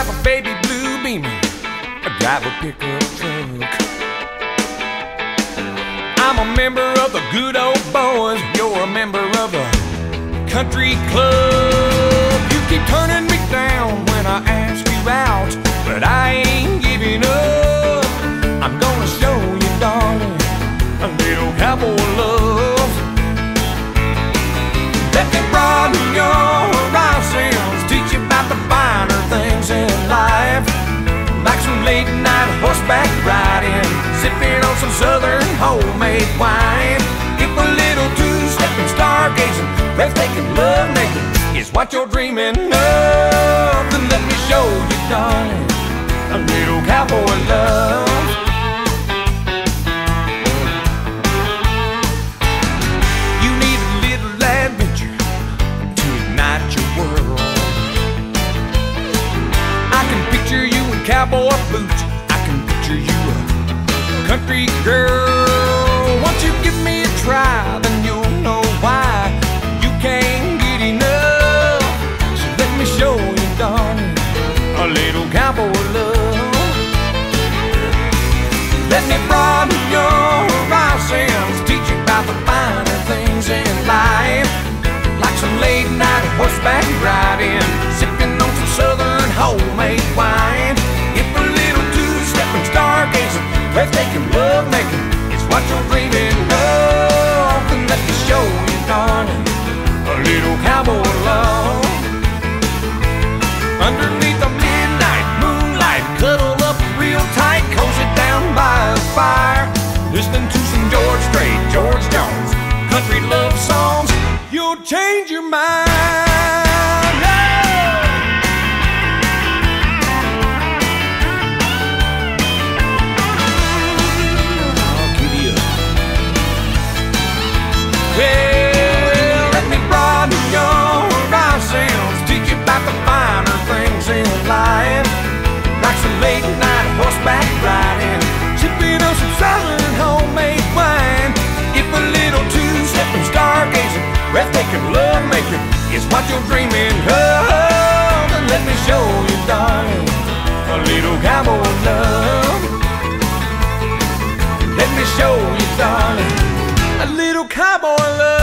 Drive a baby blue beamer, I drive a pickup truck. I'm a member of the good old boys, you're a member of the country club. Horseback riding, sipping on some southern homemade wine. If a little two-stepping stargazing, breathtaking love making is what you're dreaming of, then let me show you, darling, a little cowboy love. You need a little adventure to ignite your world. I can picture you in cowboy boots. Country girl. Once you give me a try, then you'll know why you can't get enough. So let me show you, darling, a little cowboy love. Let me broaden your horizons, teach you about the finer things in life. Like some late night horseback riding, sipping on some southern homemade wine. If a little two-stepping stargazing, breathtaking love change your mind. breathtaking lovemaking is what you're dreaming of. And let me show you, darling, a little cowboy love. Let me show you, darling, a little cowboy love.